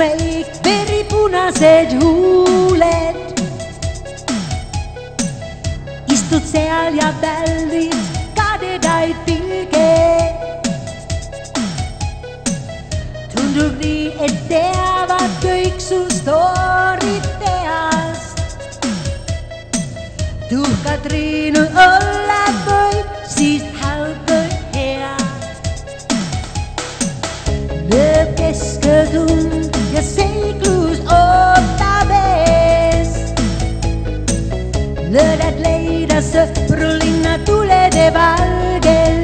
meik veripunased huuled. istud seal ja väldid kadedaid pilge. tundub nii, et teavad kõik su stoorid peast. tuhka Triinu olla võib, siis lõõdad leida sõpru linna tulede valgel.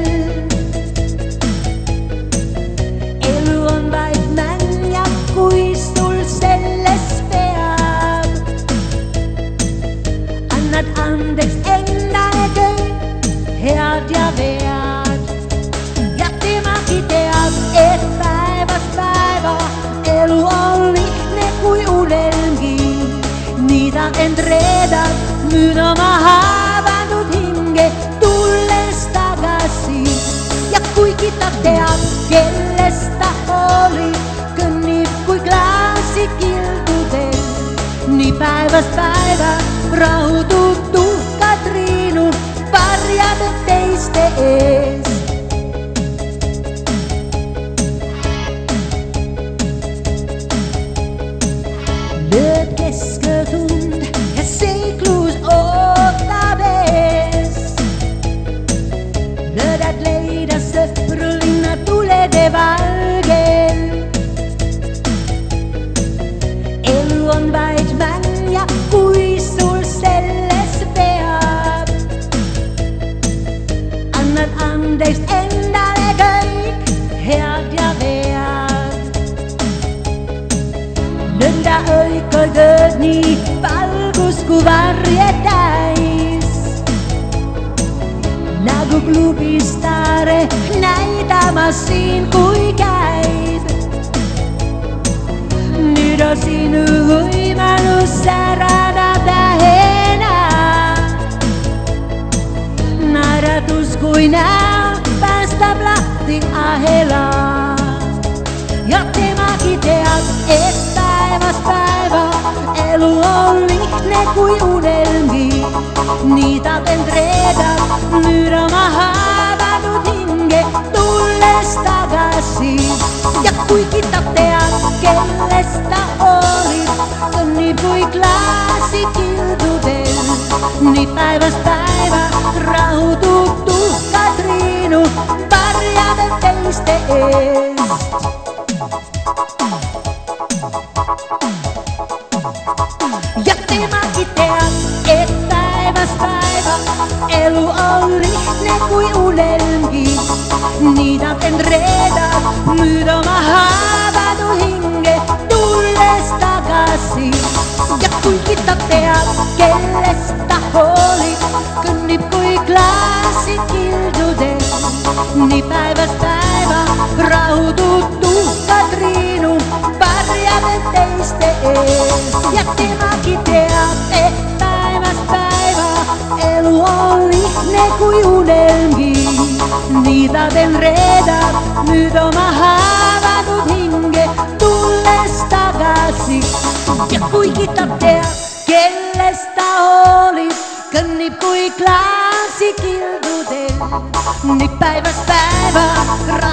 elu on vaid mäng ja kui sul selles peab, annad andeks endale kõik head ja vead. Reedab, nüüd oma haavanud hinge, tulles tagasi. ja kuigi ta teab, kellest ta hoolib, kõnnib kui klaasi kildudel. nii päevast päeva rahutub tuhka Triinu, varjab end teiste ees. siltä oikoitösni valkuskuva varjetäis. Nagu klubistare näitä massiin kui käit. Nyt on sinu huimannut säränä tähenä. Naratus kuin nää päästä plahti ahelaa. Ja te makiteat et taivas päivä, elu on lihne kuin unelmi. Niitä en treetä, myydä mä haavannut hinge, tulles takasi. Ja kuinkin tattea, kellestä oli, nipui klaasi kiltuten. Niin taivas päivä, rautuu tuhka triinu, pärjäämme teiste ees. Elu on ne kui unelmi, niitä en reda, myydä mä haavadu hinge, tulles takasi. Ja kui kitapea, kellestä holi, kynnip kui klaasi kildude, niin päivästä päivä rauhutut tuhkat riinu, pärjäämme teiste ees. Ja timakin elu on lihtne kui unelmgi. nii ta end reedab nüüd oma haavanud hinge, tulles tagasi. ja kuigi ta teab, kellest ta hoolib, kõnnib kui klaasi kildudel. nii päevast päeva rahutub